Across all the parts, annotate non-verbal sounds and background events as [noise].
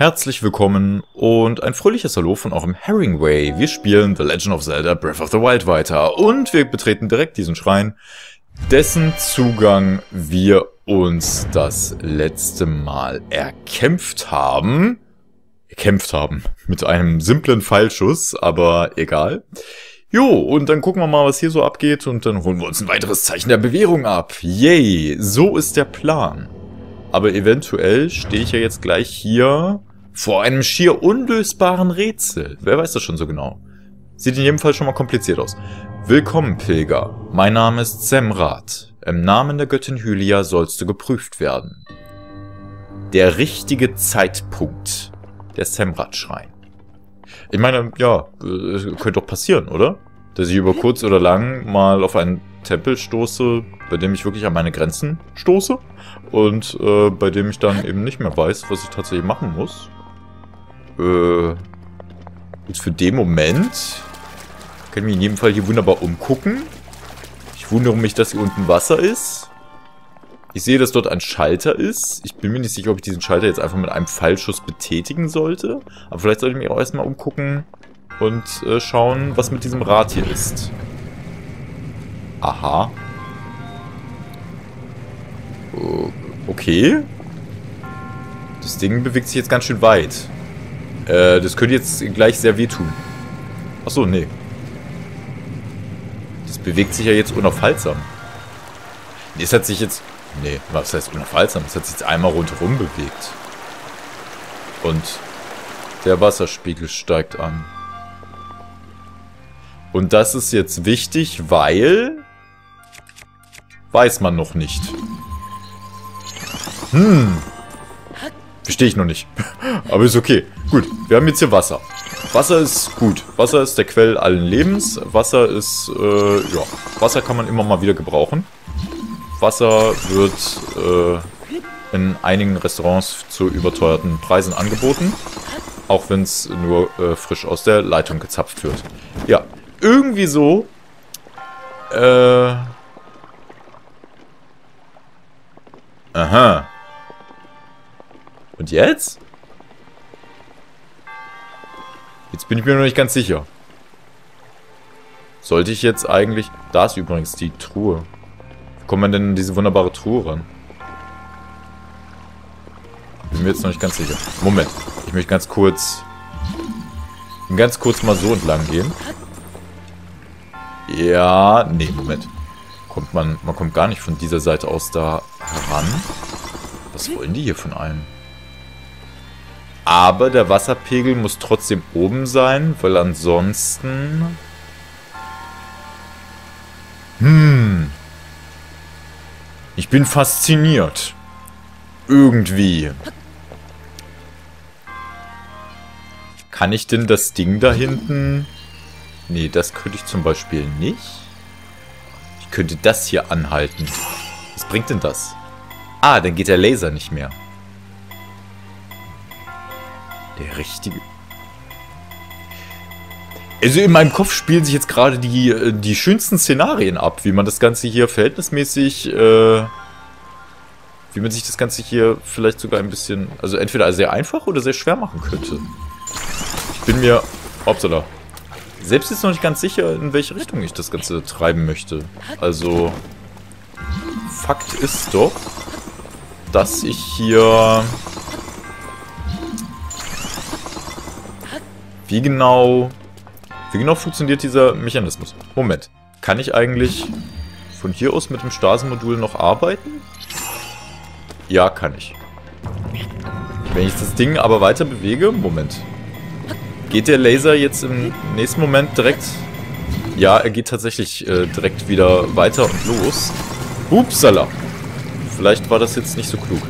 Herzlich willkommen und ein fröhliches Hallo von eurem Herringway. Wir spielen The Legend of Zelda Breath of the Wild weiter und wir betreten direkt diesen Schrein, dessen Zugang wir uns das letzte Mal erkämpft haben. Erkämpft haben. Mit einem simplen Pfeilschuss, aber egal. Jo, und dann gucken wir mal, was hier so abgeht und dann holen wir uns ein weiteres Zeichen der Bewährung ab. Yay, so ist der Plan. Aber eventuell stehe ich ja jetzt gleich hier vor einem schier unlösbaren Rätsel. Wer weiß das schon so genau? Sieht in jedem Fall schon mal kompliziert aus. Willkommen, Pilger. Mein Name ist Semrat. Im Namen der Göttin Hylia sollst du geprüft werden. Der richtige Zeitpunkt. Der Semrat-Schrein. Ich meine, ja, äh, könnte doch passieren, oder? Dass ich über kurz oder lang mal auf einen Tempel stoße, bei dem ich wirklich an meine Grenzen stoße und äh, bei dem ich dann eben nicht mehr weiß, was ich tatsächlich machen muss. Äh, jetzt für den Moment kann ich mich in jedem Fall hier wunderbar umgucken. Ich wundere mich, dass hier unten Wasser ist. Ich sehe, dass dort ein Schalter ist. Ich bin mir nicht sicher, ob ich diesen Schalter jetzt einfach mit einem Fallschuss betätigen sollte. Aber vielleicht sollte ich mich auch erstmal umgucken und äh, schauen, was mit diesem Rad hier ist. Aha. Okay. Das Ding bewegt sich jetzt ganz schön weit. Äh, das könnte jetzt gleich sehr wehtun. Achso, nee. Das bewegt sich ja jetzt unaufhaltsam. Nee, es hat sich jetzt... Nee, was heißt unaufhaltsam? Es hat sich jetzt einmal rundherum bewegt. Und der Wasserspiegel steigt an. Und das ist jetzt wichtig, weil... Weiß man noch nicht. Hm. Verstehe ich noch nicht. [laughs] Aber ist okay. Gut, wir haben jetzt hier Wasser. Wasser ist gut. Wasser ist der Quell allen Lebens. Wasser ist, äh, ja. Wasser kann man immer mal wieder gebrauchen. Wasser wird äh, in einigen Restaurants zu überteuerten Preisen angeboten. Auch wenn es nur äh, frisch aus der Leitung gezapft wird. Ja, irgendwie so. Äh. Aha. Und jetzt? Jetzt bin ich mir noch nicht ganz sicher. Sollte ich jetzt eigentlich... Da ist übrigens die Truhe. Wie kommt man denn in diese wunderbare Truhe ran? Bin mir jetzt noch nicht ganz sicher. Moment. Ich möchte ganz kurz... Ganz kurz mal so entlang gehen. Ja, nee, Moment. Kommt man, man kommt gar nicht von dieser Seite aus da heran. Was wollen die hier von einem? Aber der Wasserpegel muss trotzdem oben sein, weil ansonsten... Hm. Ich bin fasziniert. Irgendwie. Kann ich denn das Ding da hinten... Nee, das könnte ich zum Beispiel nicht. Könnte das hier anhalten. Was bringt denn das? Ah, dann geht der Laser nicht mehr. Der richtige... Also in meinem Kopf spielen sich jetzt gerade die, äh, die schönsten Szenarien ab, wie man das Ganze hier verhältnismäßig, äh, wie man sich das Ganze hier vielleicht sogar ein bisschen, also entweder sehr einfach oder sehr schwer machen könnte. Ich bin mir, hoppsala, selbst jetzt noch nicht ganz sicher, in welche Richtung ich das Ganze treiben möchte. Also, Fakt ist doch, dass ich hier Wie genau... Wie genau funktioniert dieser Mechanismus? Moment. Kann ich eigentlich von hier aus mit dem Stasenmodul noch arbeiten? Ja, kann ich. Wenn ich das Ding aber weiter bewege... Moment. Geht der Laser jetzt im nächsten Moment direkt... Ja, er geht tatsächlich äh, direkt wieder weiter und los. Upsala. Vielleicht war das jetzt nicht so klug.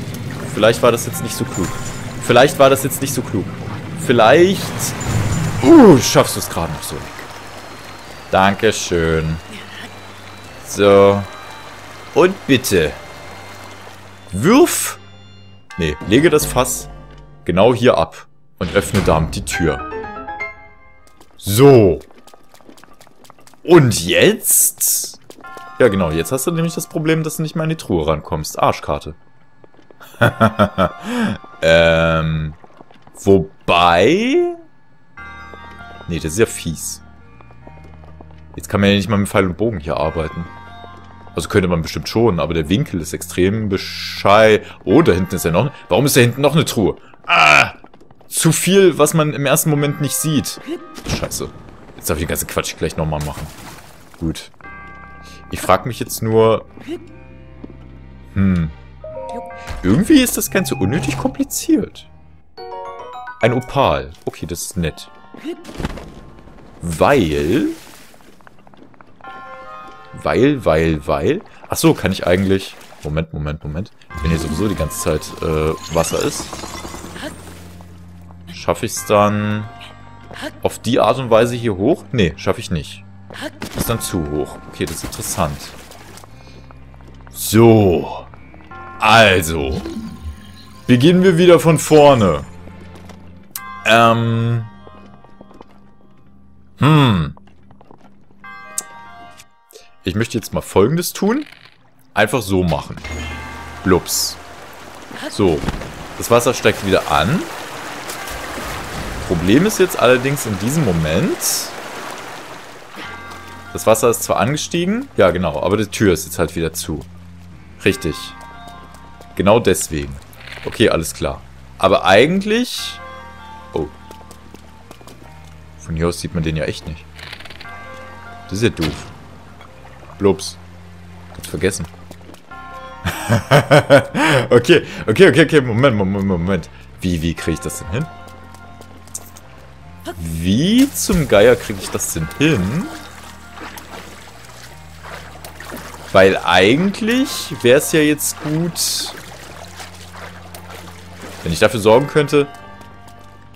Vielleicht war das jetzt nicht so klug. Vielleicht war das jetzt nicht so klug. Vielleicht Uh, schaffst du es gerade noch so. Dankeschön. So. Und bitte. Wirf. Nee, lege das Fass genau hier ab. Und öffne damit die Tür. So. Und jetzt? Ja, genau. Jetzt hast du nämlich das Problem, dass du nicht mehr in die Truhe rankommst. Arschkarte. [laughs] ähm, wobei... Nee, das ist ja fies. Jetzt kann man ja nicht mal mit Pfeil und Bogen hier arbeiten. Also könnte man bestimmt schon, aber der Winkel ist extrem beschei... Oh, da hinten ist ja noch... Warum ist da hinten noch eine Truhe? Ah! Zu viel, was man im ersten Moment nicht sieht. Scheiße. Jetzt darf ich den ganzen Quatsch gleich nochmal machen. Gut. Ich frage mich jetzt nur... Hm. Irgendwie ist das Ganze unnötig kompliziert. Ein Opal. Okay, das ist nett. Weil... Weil, weil, weil... Ach so, kann ich eigentlich... Moment, Moment, Moment. Wenn hier sowieso die ganze Zeit äh, Wasser ist. Schaffe ich es dann auf die Art und Weise hier hoch? Nee, schaffe ich nicht. Ist dann zu hoch. Okay, das ist interessant. So. Also. Beginnen wir wieder von vorne. Ähm. Hm. Ich möchte jetzt mal folgendes tun. Einfach so machen. Blups. So. Das Wasser steigt wieder an. Problem ist jetzt allerdings in diesem Moment... Das Wasser ist zwar angestiegen, ja genau, aber die Tür ist jetzt halt wieder zu. Richtig. Genau deswegen. Okay, alles klar. Aber eigentlich... Oh. Von hier aus sieht man den ja echt nicht. Das ist ja doof. Blups. Ganz vergessen. [laughs] okay, okay, okay, okay, Moment, Moment, Moment. Wie, wie kriege ich das denn hin? Wie zum Geier kriege ich das denn hin? Weil eigentlich wäre es ja jetzt gut, wenn ich dafür sorgen könnte,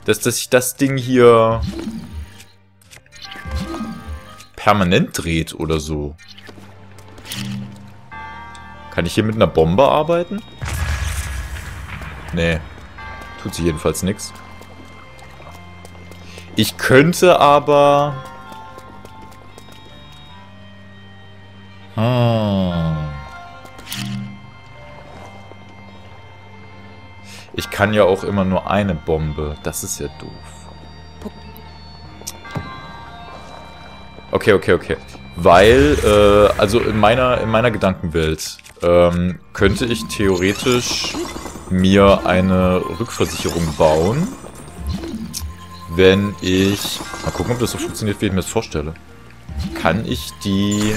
dass, dass sich das Ding hier permanent dreht oder so. Kann ich hier mit einer Bombe arbeiten? Nee. Tut sich jedenfalls nichts. Ich könnte aber... Hm. Ich kann ja auch immer nur eine Bombe. Das ist ja doof. Okay, okay, okay. Weil, äh, also in meiner, in meiner Gedankenwelt ähm, könnte ich theoretisch mir eine Rückversicherung bauen wenn ich... Mal gucken, ob das so funktioniert, wie ich mir das vorstelle. Kann ich die...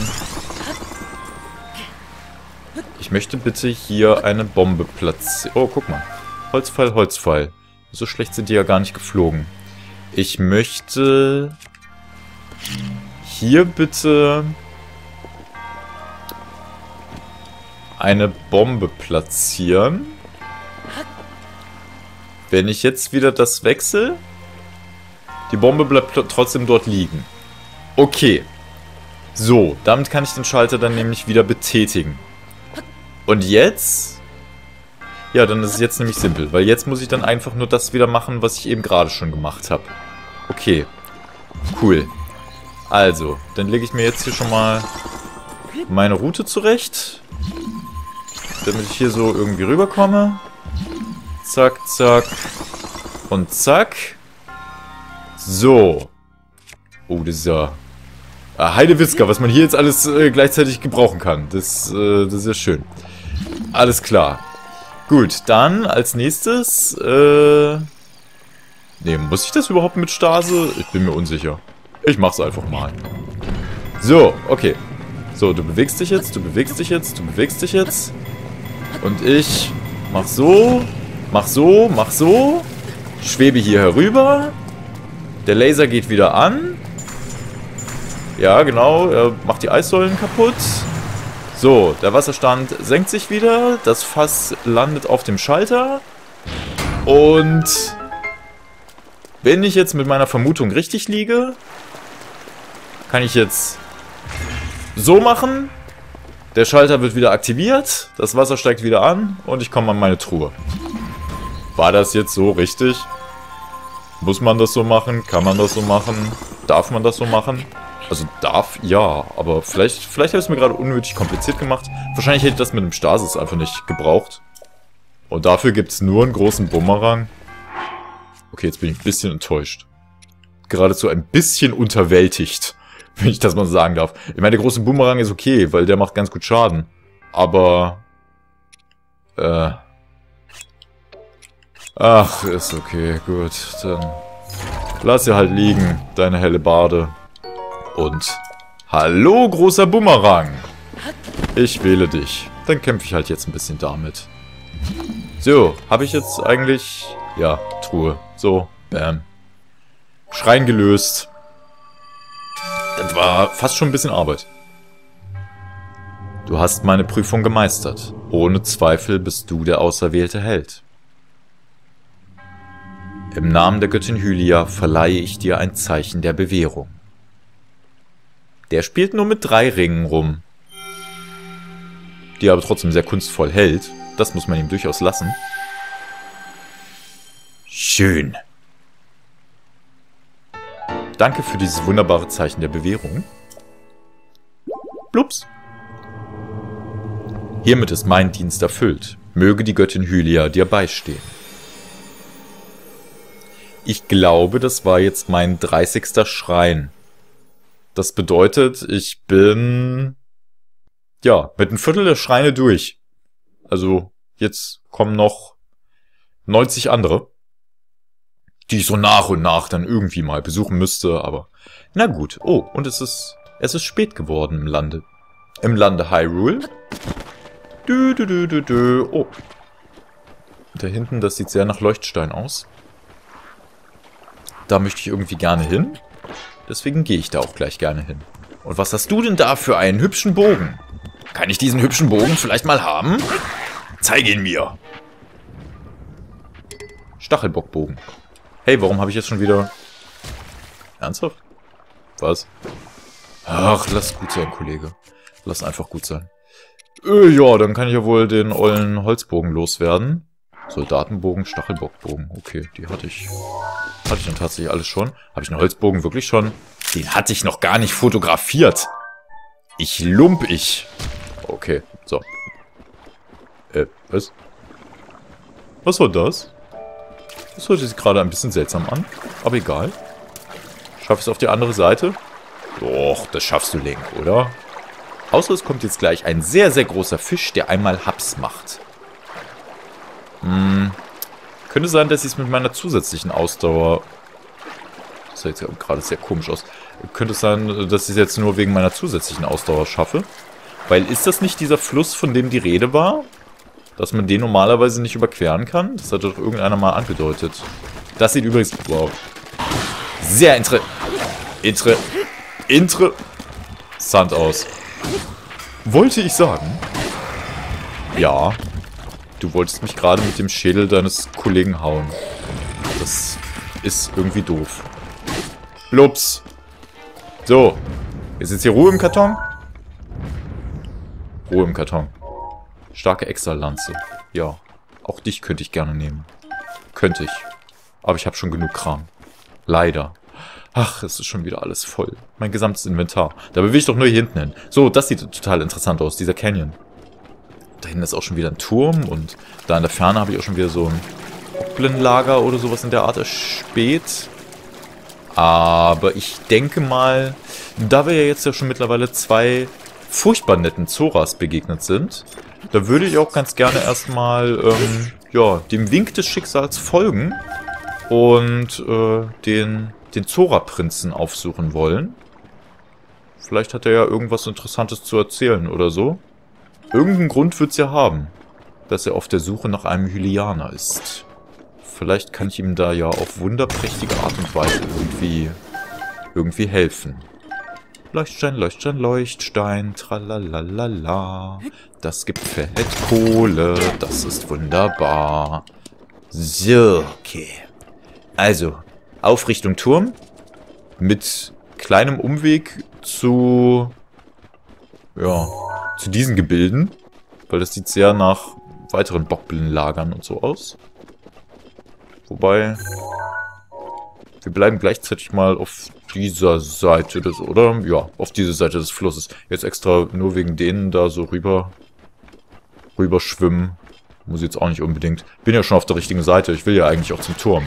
Ich möchte bitte hier eine Bombe platzieren. Oh, guck mal. Holzpfeil, Holzpfeil. So schlecht sind die ja gar nicht geflogen. Ich möchte... Hier bitte... Eine Bombe platzieren. Wenn ich jetzt wieder das wechsle... Die Bombe bleibt trotzdem dort liegen. Okay. So, damit kann ich den Schalter dann nämlich wieder betätigen. Und jetzt... Ja, dann ist es jetzt nämlich simpel, weil jetzt muss ich dann einfach nur das wieder machen, was ich eben gerade schon gemacht habe. Okay. Cool. Also, dann lege ich mir jetzt hier schon mal meine Route zurecht. Damit ich hier so irgendwie rüberkomme. Zack, zack. Und zack. So. Oh, das ist ja... Ah, Heidewitzka, was man hier jetzt alles äh, gleichzeitig gebrauchen kann. Das, äh, das ist ja schön. Alles klar. Gut, dann als nächstes... Äh... Ne, muss ich das überhaupt mit Stase? Ich bin mir unsicher. Ich mach's einfach mal. So, okay. So, du bewegst dich jetzt, du bewegst dich jetzt, du bewegst dich jetzt. Und ich mach so, mach so, mach so. Schwebe hier herüber. Der Laser geht wieder an. Ja, genau. Er macht die Eissäulen kaputt. So, der Wasserstand senkt sich wieder. Das Fass landet auf dem Schalter. Und wenn ich jetzt mit meiner Vermutung richtig liege, kann ich jetzt so machen. Der Schalter wird wieder aktiviert. Das Wasser steigt wieder an und ich komme an meine Truhe. War das jetzt so richtig? Muss man das so machen? Kann man das so machen? Darf man das so machen? Also darf, ja, aber vielleicht, vielleicht habe ich es mir gerade unnötig kompliziert gemacht. Wahrscheinlich hätte ich das mit dem Stasis einfach nicht gebraucht. Und dafür gibt es nur einen großen Bumerang. Okay, jetzt bin ich ein bisschen enttäuscht. Geradezu ein bisschen unterwältigt, [laughs] wenn ich das mal sagen darf. Ich meine, der große Bumerang ist okay, weil der macht ganz gut Schaden. Aber... Äh... Ach, ist okay, gut. Dann lass sie halt liegen, deine helle Bade. Und hallo, großer Bumerang. Ich wähle dich. Dann kämpfe ich halt jetzt ein bisschen damit. So, habe ich jetzt eigentlich... Ja, Truhe. So, bam. Schrein gelöst. Das war fast schon ein bisschen Arbeit. Du hast meine Prüfung gemeistert. Ohne Zweifel bist du der auserwählte Held. Im Namen der Göttin Hylia verleihe ich dir ein Zeichen der Bewährung. Der spielt nur mit drei Ringen rum. Die er aber trotzdem sehr kunstvoll hält. Das muss man ihm durchaus lassen. Schön. Danke für dieses wunderbare Zeichen der Bewährung. Blups. Hiermit ist mein Dienst erfüllt. Möge die Göttin Hylia dir beistehen. Ich glaube, das war jetzt mein 30. Schrein. Das bedeutet, ich bin... Ja, mit einem Viertel der Schreine durch. Also, jetzt kommen noch 90 andere die ich so nach und nach dann irgendwie mal besuchen müsste, aber na gut. Oh, und es ist es ist spät geworden im Lande. Im Lande Hyrule. Dü, dü, dü, dü, dü. Oh. Da hinten, das sieht sehr nach Leuchtstein aus. Da möchte ich irgendwie gerne hin. Deswegen gehe ich da auch gleich gerne hin. Und was hast du denn da für einen hübschen Bogen? Kann ich diesen hübschen Bogen vielleicht mal haben? Zeige ihn mir. Stachelbockbogen. Hey, warum habe ich jetzt schon wieder... Ernsthaft? Was? Ach, lass gut sein, Kollege. Lass einfach gut sein. Äh, ja, dann kann ich ja wohl den ollen Holzbogen loswerden. Soldatenbogen, Stachelbockbogen. Okay, die hatte ich. Hatte ich dann tatsächlich alles schon. Habe ich einen Holzbogen wirklich schon? Den hatte ich noch gar nicht fotografiert. Ich lump ich. Okay, so. Äh, was? Was war das? Das hört sich gerade ein bisschen seltsam an, aber egal. Schaff es auf die andere Seite? Doch, das schaffst du, Link, oder? Außer es kommt jetzt gleich ein sehr, sehr großer Fisch, der einmal Haps macht. Hm. Könnte sein, dass ich es mit meiner zusätzlichen Ausdauer... Das sieht jetzt gerade sehr komisch aus. Könnte es sein, dass ich es jetzt nur wegen meiner zusätzlichen Ausdauer schaffe? Weil ist das nicht dieser Fluss, von dem die Rede war? dass man den normalerweise nicht überqueren kann. Das hat doch irgendeiner mal angedeutet. Das sieht übrigens... Wow. Sehr intre... Intre... Interessant aus. Wollte ich sagen? Ja. Du wolltest mich gerade mit dem Schädel deines Kollegen hauen. Das ist irgendwie doof. Blups. So. Ist jetzt hier Ruhe im Karton? Ruhe im Karton. Starke Extra-Lanze. Ja, auch dich könnte ich gerne nehmen. Könnte ich. Aber ich habe schon genug Kram. Leider. Ach, es ist schon wieder alles voll. Mein gesamtes Inventar. Da bewege ich doch nur hier hinten hin. So, das sieht total interessant aus, dieser Canyon. Da hinten ist auch schon wieder ein Turm und da in der Ferne habe ich auch schon wieder so ein Goblin-Lager oder sowas in der Art erspäht. Aber ich denke mal, da wir ja jetzt ja schon mittlerweile zwei furchtbar netten Zoras begegnet sind, da würde ich auch ganz gerne erstmal ähm, ja, dem Wink des Schicksals folgen und äh, den, den Zora-Prinzen aufsuchen wollen. Vielleicht hat er ja irgendwas Interessantes zu erzählen oder so. Irgendeinen Grund wird es ja haben, dass er auf der Suche nach einem Hylianer ist. Vielleicht kann ich ihm da ja auf wunderprächtige Art und Weise irgendwie, irgendwie helfen. Leuchtstein, Leuchtstein, Leuchtstein, tralalala. Das gibt Fettkohle, das ist wunderbar. So, okay. Also, auf Richtung Turm. Mit kleinem Umweg zu... Ja, zu diesen Gebilden. Weil das sieht sehr nach weiteren Bockbillenlagern und so aus. Wobei... Wir bleiben gleichzeitig mal auf dieser Seite des, oder? Ja, auf diese Seite des Flusses. Jetzt extra nur wegen denen da so rüber, rüber schwimmen. Muss jetzt auch nicht unbedingt. Bin ja schon auf der richtigen Seite. Ich will ja eigentlich auch zum Turm.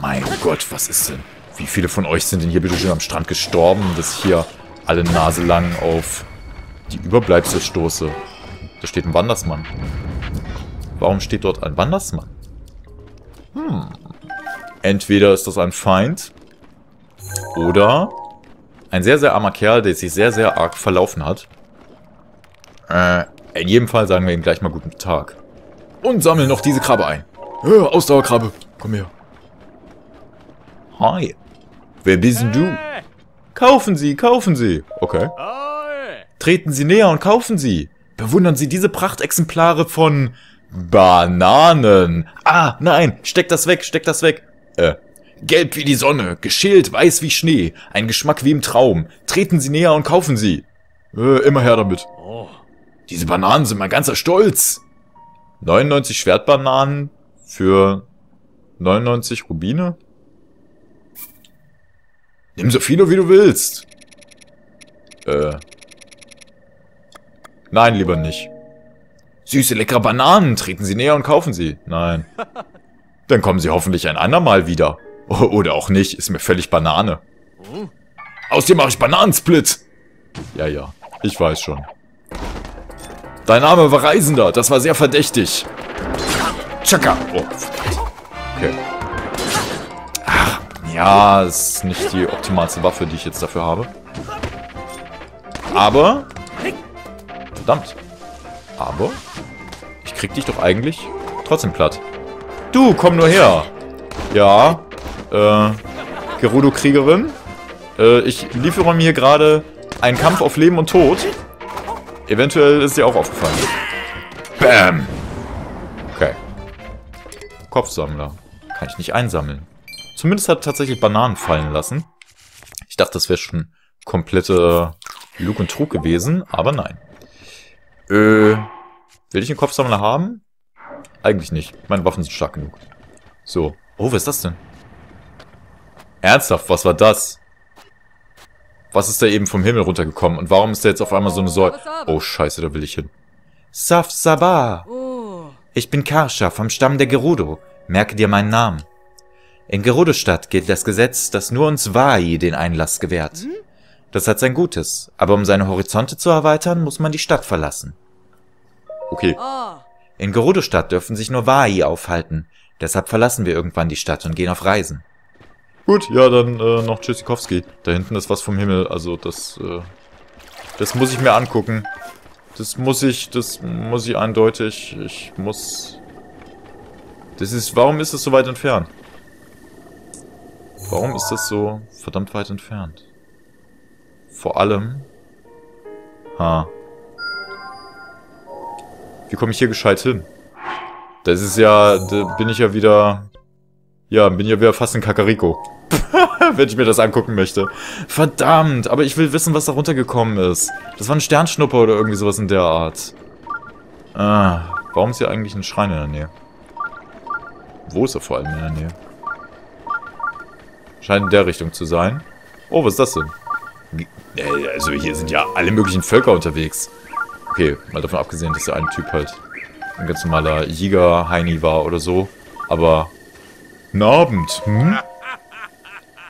Mein Gott, was ist denn? Wie viele von euch sind denn hier bitte schön am Strand gestorben, dass ich hier alle Nase lang auf die Überbleibsel stoße? Da steht ein Wandersmann. Warum steht dort ein Wandersmann? Hm. Entweder ist das ein Feind oder ein sehr, sehr armer Kerl, der sich sehr, sehr arg verlaufen hat. Äh, in jedem Fall sagen wir ihm gleich mal guten Tag. Und sammeln noch diese Krabbe ein. Ja, Ausdauerkrabbe. Komm her. Hi. Wer bist denn du? Kaufen Sie, kaufen Sie. Okay. Treten Sie näher und kaufen Sie. Bewundern Sie diese Prachtexemplare von Bananen. Ah, nein, steck das weg, steck das weg. Äh, gelb wie die Sonne, geschält weiß wie Schnee, ein Geschmack wie im Traum. Treten Sie näher und kaufen Sie. Äh, immer her damit. Diese Bananen sind mein ganzer Stolz. 99 Schwertbananen für 99 Rubine? Nimm so viele, wie du willst. Äh. Nein, lieber nicht. Süße, leckere Bananen, treten Sie näher und kaufen Sie. Nein. [laughs] Dann kommen Sie hoffentlich ein andermal wieder. Oder auch nicht, ist mir völlig Banane. Aus dir mache ich Bananensplit. Ja, ja, ich weiß schon. Dein Name war Reisender, das war sehr verdächtig. Chaka. Oh, okay. Ach, ja, ist nicht die optimalste Waffe, die ich jetzt dafür habe. Aber... Verdammt. Aber... Ich krieg dich doch eigentlich trotzdem platt. Du, komm nur her. Ja. Äh... Gerudo-Kriegerin. Äh, ich liefere mir gerade einen Kampf auf Leben und Tod. Eventuell ist dir auch aufgefallen. Bam! Okay. Kopfsammler. Kann ich nicht einsammeln. Zumindest hat tatsächlich Bananen fallen lassen. Ich dachte, das wäre schon komplette Lug und Trug gewesen, aber nein. Äh, will ich einen Kopfsammler haben? Eigentlich nicht. Meine Waffen sind stark genug. So. Oh, was ist das denn? Ernsthaft, was war das? Was ist da eben vom Himmel runtergekommen? Und warum ist da jetzt auf einmal so eine Säule? Oh, scheiße, da will ich hin. Saf Sabah. Ich bin Karsha vom Stamm der Gerudo. Merke dir meinen Namen. In Gerudo-Stadt gilt das Gesetz, das nur uns Wai den Einlass gewährt. Das hat sein Gutes, aber um seine Horizonte zu erweitern, muss man die Stadt verlassen. Okay. In Gerudo-Stadt dürfen sich nur Wai aufhalten. Deshalb verlassen wir irgendwann die Stadt und gehen auf Reisen. Gut, ja, dann äh, noch Tschüssikowski. Da hinten ist was vom Himmel, also das, äh, das muss ich mir angucken. Das muss ich, das muss ich eindeutig, ich muss... Das ist, warum ist das so weit entfernt? Warum ist das so verdammt weit entfernt? Vor allem... Ha. Wie komme ich hier gescheit hin? Das ist ja, da bin ich ja wieder ja, bin ja wieder fast ein Kakariko. [laughs] Wenn ich mir das angucken möchte. Verdammt, aber ich will wissen, was da runtergekommen ist. Das war ein Sternschnupper oder irgendwie sowas in der Art. Ah, warum ist hier eigentlich ein Schrein in der Nähe? Wo ist er vor allem in der Nähe? Scheint in der Richtung zu sein. Oh, was ist das denn? Äh, also hier sind ja alle möglichen Völker unterwegs. Okay, mal davon abgesehen, dass der eine Typ halt ein ganz normaler Jäger-Heini war oder so. Aber Guten Abend, hm?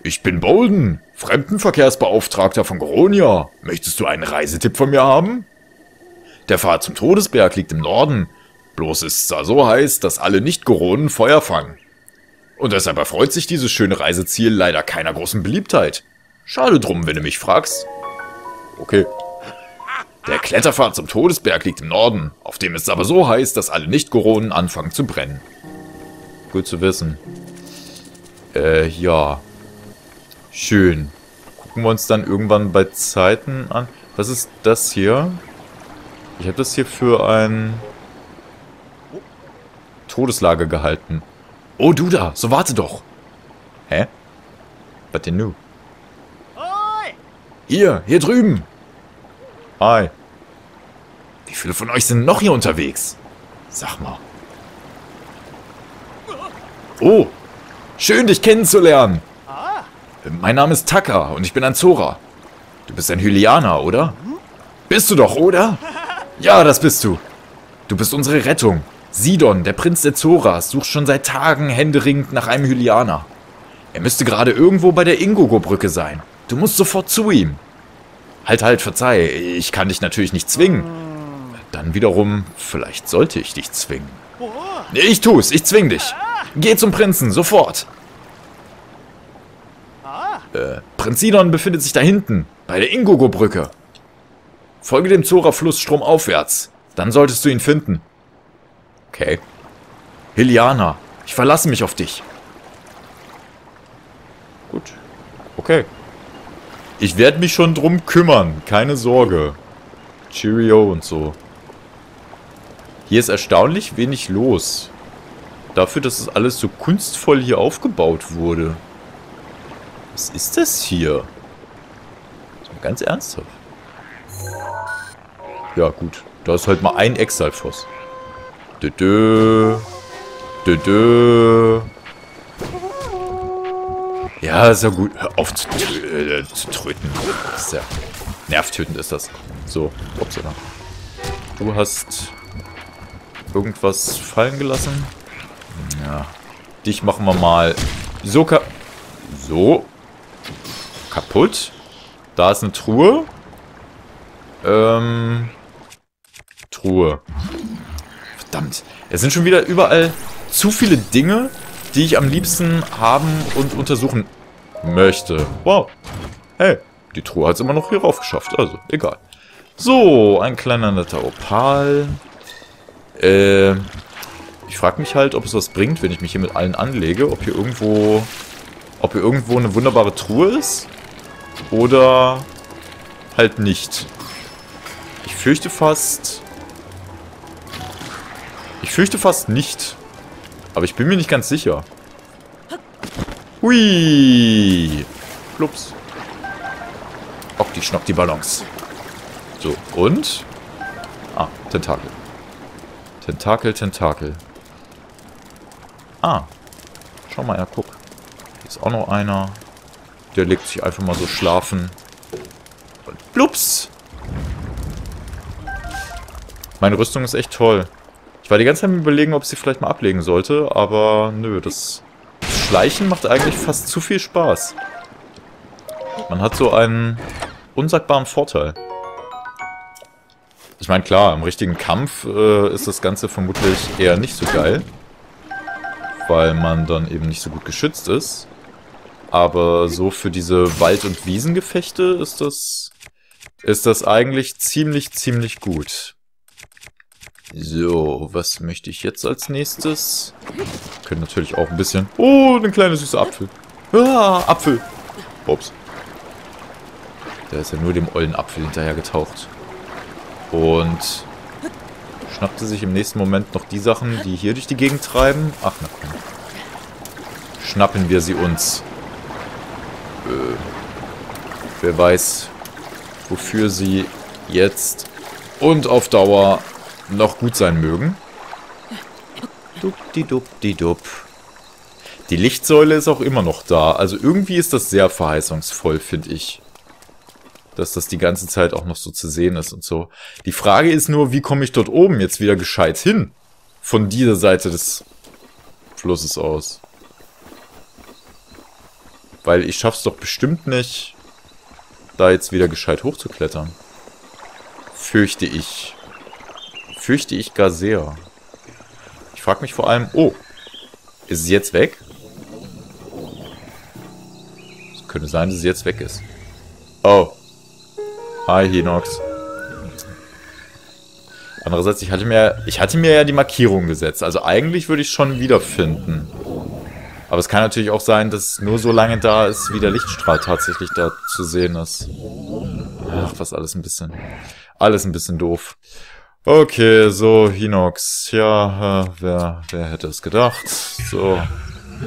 Ich bin Bolden, Fremdenverkehrsbeauftragter von Goronia. Möchtest du einen Reisetipp von mir haben? Der Pfad zum Todesberg liegt im Norden. Bloß ist es da so heiß, dass alle Nicht-Goronen Feuer fangen. Und deshalb erfreut sich dieses schöne Reiseziel leider keiner großen Beliebtheit. Schade drum, wenn du mich fragst. Okay. Der Kletterpfad zum Todesberg liegt im Norden, auf dem ist es aber so heiß, dass alle Nicht-Goronen anfangen zu brennen. Gut zu wissen. Äh, ja. Schön. Gucken wir uns dann irgendwann bei Zeiten an. Was ist das hier? Ich habe das hier für ein Todeslager gehalten. Oh, du da, so warte doch. Hä? Was denn nu? Hier, hier drüben. Hi. Wie viele von euch sind noch hier unterwegs? Sag mal. Oh, Schön, dich kennenzulernen. Mein Name ist Taka und ich bin ein Zora. Du bist ein Hylianer, oder? Bist du doch, oder? Ja, das bist du. Du bist unsere Rettung. Sidon, der Prinz der Zoras, sucht schon seit Tagen händeringend nach einem Hylianer. Er müsste gerade irgendwo bei der Ingogo-Brücke sein. Du musst sofort zu ihm. Halt, halt, verzeih, ich kann dich natürlich nicht zwingen. Dann wiederum, vielleicht sollte ich dich zwingen. Ich tu's, ich zwing dich. Geh zum Prinzen, sofort. Äh, Prinz Sidon befindet sich da hinten, bei der Ingogo-Brücke. Folge dem Zora-Fluss stromaufwärts. Dann solltest du ihn finden. Okay. Hiliana, ich verlasse mich auf dich. Gut. Okay. Ich werde mich schon drum kümmern. Keine Sorge. Cheerio und so. Hier ist erstaunlich wenig los. Dafür, dass es alles so kunstvoll hier aufgebaut wurde. Was ist das hier? Ganz ernsthaft. Ja, gut. Da ist halt mal ein Exalfoss. Dö, dö. Dö, dö. Ja, ist ja gut. Hör auf zu, äh, zu tröten. Ist nervtötend ist das. So, upsala. Du hast irgendwas fallen gelassen. Ja. Dich machen wir mal so ka so kaputt. Da ist eine Truhe. Ähm Truhe. Verdammt. Es sind schon wieder überall zu viele Dinge, die ich am liebsten haben und untersuchen möchte. Wow. Hey, die Truhe hat es immer noch hier rauf geschafft. Also, egal. So, ein kleiner netter Opal. Äh, ich frage mich halt, ob es was bringt, wenn ich mich hier mit allen anlege. Ob hier irgendwo... Ob hier irgendwo eine wunderbare Truhe ist. Oder halt nicht. Ich fürchte fast... Ich fürchte fast nicht. Aber ich bin mir nicht ganz sicher. Hui. Plups. Ob die schnock die Ballons. So, und? Ah, Tentakel. Tentakel, Tentakel. Ah. Schau mal, ja, guck. Hier ist auch noch einer. Der legt sich einfach mal so schlafen. Und plups. Meine Rüstung ist echt toll. Ich war die ganze Zeit überlegen, ob ich sie vielleicht mal ablegen sollte, aber nö, das Schleichen macht eigentlich fast zu viel Spaß. Man hat so einen unsagbaren Vorteil. Ich meine, klar, im richtigen Kampf äh, ist das Ganze vermutlich eher nicht so geil. Weil man dann eben nicht so gut geschützt ist. Aber so für diese Wald- und Wiesengefechte ist das, ist das eigentlich ziemlich, ziemlich gut. So, was möchte ich jetzt als nächstes? Können natürlich auch ein bisschen... Oh, ein kleiner süßer Apfel. Ah, Apfel. Ups. Der ist ja nur dem ollen Apfel hinterher getaucht. Und schnappte sich im nächsten Moment noch die Sachen, die hier durch die Gegend treiben. Ach, na komm. Schnappen wir sie uns. Äh, wer weiß, wofür sie jetzt und auf Dauer noch gut sein mögen. Dupdi-dupdi-dup. Die Lichtsäule ist auch immer noch da. Also irgendwie ist das sehr verheißungsvoll, finde ich. Dass das die ganze Zeit auch noch so zu sehen ist und so. Die Frage ist nur, wie komme ich dort oben jetzt wieder gescheit hin? Von dieser Seite des Flusses aus. Weil ich schaff's doch bestimmt nicht, da jetzt wieder gescheit hochzuklettern. Fürchte ich. Fürchte ich gar sehr. Ich frage mich vor allem... Oh, ist es jetzt weg? Es könnte sein, dass es jetzt weg ist. Oh. Hi, Hinox. Andererseits, ich hatte mir, ich hatte mir ja die Markierung gesetzt. Also eigentlich würde ich schon wiederfinden. Aber es kann natürlich auch sein, dass es nur so lange da ist, wie der Lichtstrahl tatsächlich da zu sehen ist. Ach, was alles ein bisschen... Alles ein bisschen doof. Okay, so, Hinox. Ja, äh, wer, wer hätte es gedacht? So,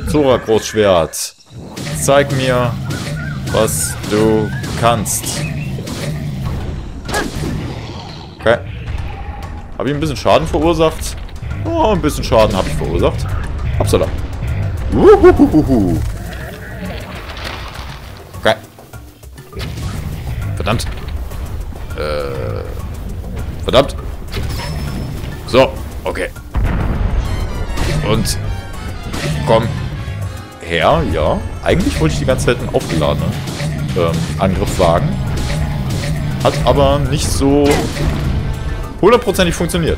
Zora Großschwert. Zeig mir, was du kannst. Okay. Habe ich ein bisschen Schaden verursacht? Oh, ein bisschen Schaden habe ich verursacht. Upsala. Uhuhuhu. Okay. Verdammt. Äh. Verdammt. So, okay. Und komm her, ja. Eigentlich wollte ich die ganze Zeit einen aufgeladenen ähm, Angriff wagen. Hat aber nicht so hundertprozentig funktioniert.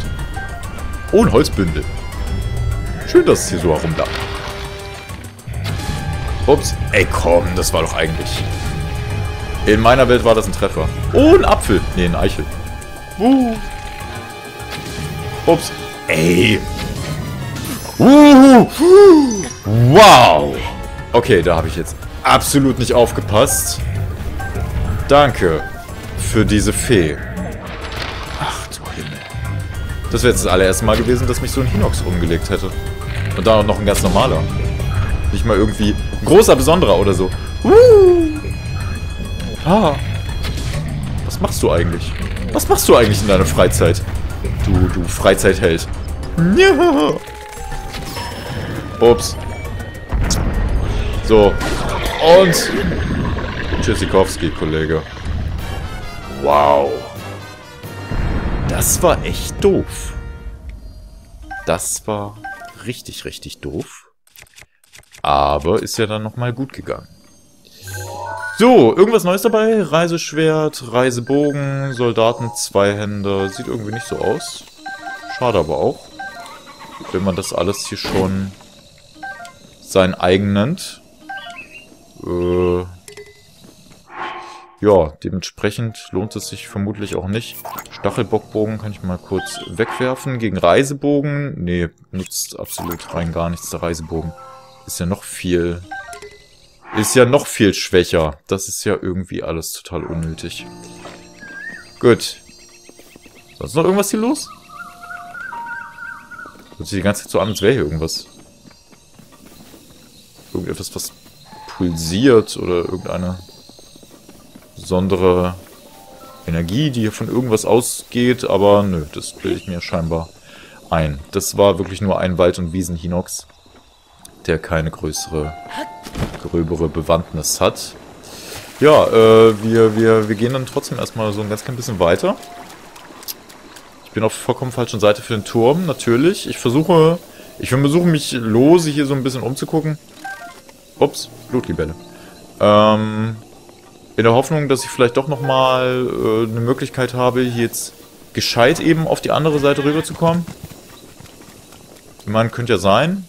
Oh, ein Holzbündel. Schön, dass es hier so herumlag. Ups. Ey, komm, das war doch eigentlich... In meiner Welt war das ein Treffer. Oh, ein Apfel. Nee, ein Eichel. Uh. Ups. Ey. Wow. Okay, da habe ich jetzt absolut nicht aufgepasst. Danke für diese Fee. Ach du Himmel. Das wäre jetzt das allererste Mal gewesen, dass mich so ein Hinox umgelegt hätte. Und auch noch ein ganz normaler. Nicht mal irgendwie ein großer, besonderer oder so. Uh. Ah. Was machst du eigentlich? Was machst du eigentlich in deiner Freizeit? Du, du Freizeitheld. Ja. [laughs] Ups. So. Und... Tschüssikowski, Kollege. Wow. Das war echt doof. Das war richtig, richtig doof. Aber ist ja dann nochmal gut gegangen. So, irgendwas Neues dabei? Reiseschwert, Reisebogen, Soldaten, Zweihänder. Sieht irgendwie nicht so aus. Schade aber auch. Wenn man das alles hier schon sein eigen nennt. Äh, ja, dementsprechend lohnt es sich vermutlich auch nicht. Stachelbockbogen kann ich mal kurz wegwerfen. Gegen Reisebogen? Nee, nutzt absolut rein gar nichts der Reisebogen. Ist ja noch viel ist ja noch viel schwächer. Das ist ja irgendwie alles total unnötig. Gut. Sonst noch irgendwas hier los? Hört sich die ganze Zeit so an, als wäre hier irgendwas. Irgendetwas, was pulsiert oder irgendeine besondere Energie, die hier von irgendwas ausgeht, aber nö, das bilde ich mir scheinbar ein. Das war wirklich nur ein Wald- und Wiesen-Hinox, der keine größere gröbere Bewandtnis hat. Ja, äh, wir, wir, wir gehen dann trotzdem erstmal so ein ganz klein bisschen weiter. Ich bin auf vollkommen falschen Seite für den Turm, natürlich. Ich versuche, ich versuche mich lose hier so ein bisschen umzugucken. Ups, Blutlibelle. Ähm, in der Hoffnung, dass ich vielleicht doch nochmal äh, eine Möglichkeit habe, hier jetzt gescheit eben auf die andere Seite rüber zu kommen. Ich meine, könnte ja sein,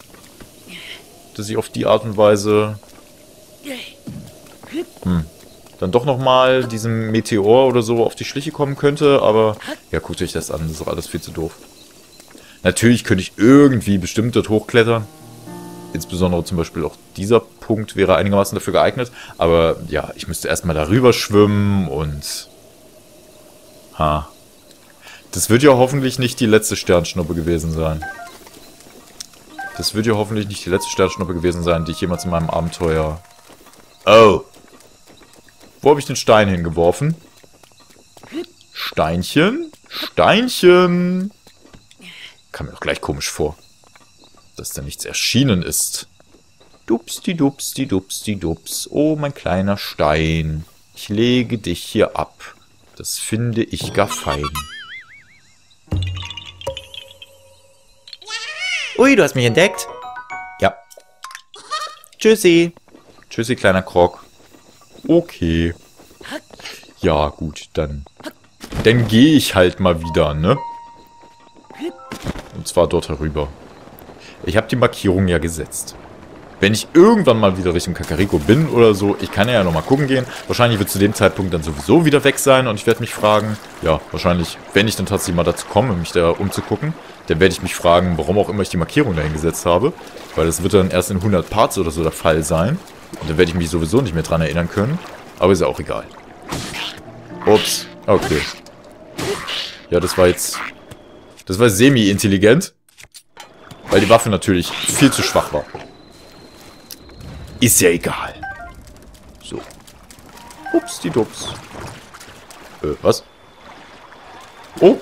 dass ich auf die Art und Weise hm. Dann doch nochmal diesem Meteor oder so auf die Schliche kommen könnte, aber ja, guckt euch das an, das ist doch alles viel zu doof. Natürlich könnte ich irgendwie bestimmt dort hochklettern. Insbesondere zum Beispiel auch dieser Punkt wäre einigermaßen dafür geeignet. Aber ja, ich müsste erstmal darüber schwimmen und... Ha. Das wird ja hoffentlich nicht die letzte Sternschnuppe gewesen sein. Das wird ja hoffentlich nicht die letzte Sternschnuppe gewesen sein, die ich jemals in meinem Abenteuer... Oh. Wo habe ich den Stein hingeworfen? Steinchen? Steinchen! Kam mir doch gleich komisch vor. Dass da nichts erschienen ist. Dupsti, dupsti, dupsti, dups. Oh, mein kleiner Stein. Ich lege dich hier ab. Das finde ich gar fein. Ui, du hast mich entdeckt. Ja. Tschüssi. Tschüssi, kleiner Krog. Okay. Ja, gut, dann... Dann gehe ich halt mal wieder, ne? Und zwar dort herüber. Ich habe die Markierung ja gesetzt. Wenn ich irgendwann mal wieder Richtung Kakariko bin oder so, ich kann ja nochmal gucken gehen. Wahrscheinlich wird zu dem Zeitpunkt dann sowieso wieder weg sein und ich werde mich fragen, ja, wahrscheinlich, wenn ich dann tatsächlich mal dazu komme, mich da umzugucken, dann werde ich mich fragen, warum auch immer ich die Markierung dahin gesetzt habe. Weil das wird dann erst in 100 Parts oder so der Fall sein. Und dann werde ich mich sowieso nicht mehr dran erinnern können. Aber ist ja auch egal. Ups. Okay. Ja, das war jetzt... Das war semi-intelligent. Weil die Waffe natürlich viel zu schwach war. Ist ja egal. So. Ups, die Dups. Äh, was? Oh.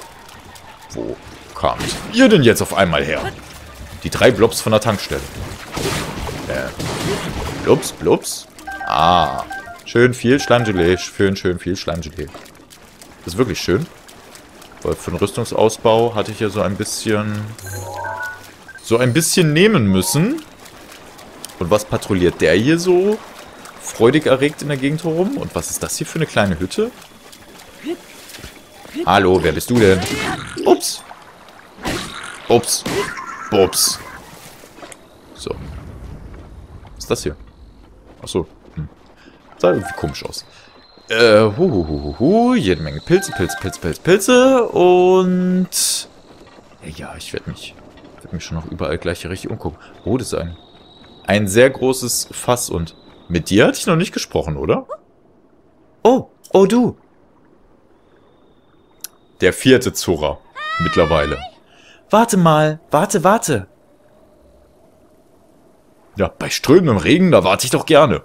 Wo kamt ihr denn jetzt auf einmal her? Die drei Blobs von der Tankstelle. Äh. Blups, blups. Ah. Schön viel Schleimgelee. Schön, schön viel Schleimgelee. Das ist wirklich schön. Weil für den Rüstungsausbau hatte ich ja so ein bisschen so ein bisschen nehmen müssen. Und was patrouilliert der hier so freudig erregt in der Gegend herum? Und was ist das hier für eine kleine Hütte? Hallo, wer bist du denn? Ups. Ups. Ups. So. Was ist das hier? Achso. Hm. Sah irgendwie komisch aus. Äh, hu, hu, hu, jede Menge Pilze, Pilze, Pilze, Pilze, Pilze und... Ja, ich werde mich, werd mich schon noch überall gleich hier richtig umgucken. Oh, das ist ein, ein sehr großes Fass und mit dir hatte ich noch nicht gesprochen, oder? Oh, oh du. Der vierte Zora. Mittlerweile. Warte mal, warte, warte. Ja, bei strömendem Regen, da warte ich doch gerne.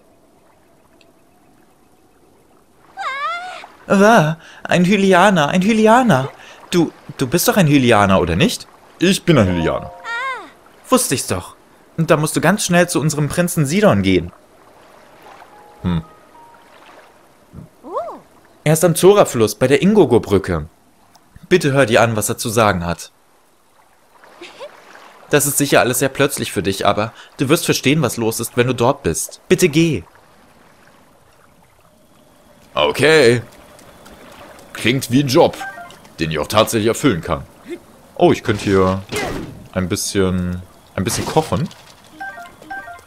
Ah, ein Hylianer, ein Hylianer. Du, du bist doch ein Hylianer, oder nicht? Ich bin ein Hylianer. Wusste ich's doch. Und da musst du ganz schnell zu unserem Prinzen Sidon gehen. Hm. Er ist am Zora-Fluss bei der Ingogo-Brücke. Bitte hör dir an, was er zu sagen hat. Das ist sicher alles sehr plötzlich für dich, aber du wirst verstehen, was los ist, wenn du dort bist. Bitte geh. Okay. Klingt wie ein Job, den ich auch tatsächlich erfüllen kann. Oh, ich könnte hier ein bisschen, ein bisschen kochen.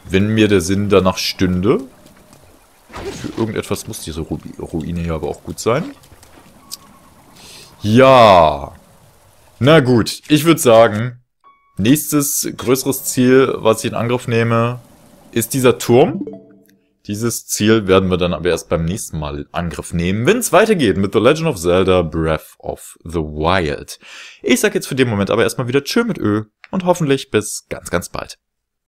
Wenn mir der Sinn danach stünde. Für irgendetwas muss diese Ru Ruine hier aber auch gut sein. Ja. Na gut, ich würde sagen, nächstes größeres Ziel, was ich in Angriff nehme, ist dieser Turm. Dieses Ziel werden wir dann aber erst beim nächsten Mal in Angriff nehmen, wenn es weitergeht mit The Legend of Zelda Breath of the Wild. Ich sag jetzt für den Moment aber erstmal wieder Tschö mit Ö und hoffentlich bis ganz, ganz bald.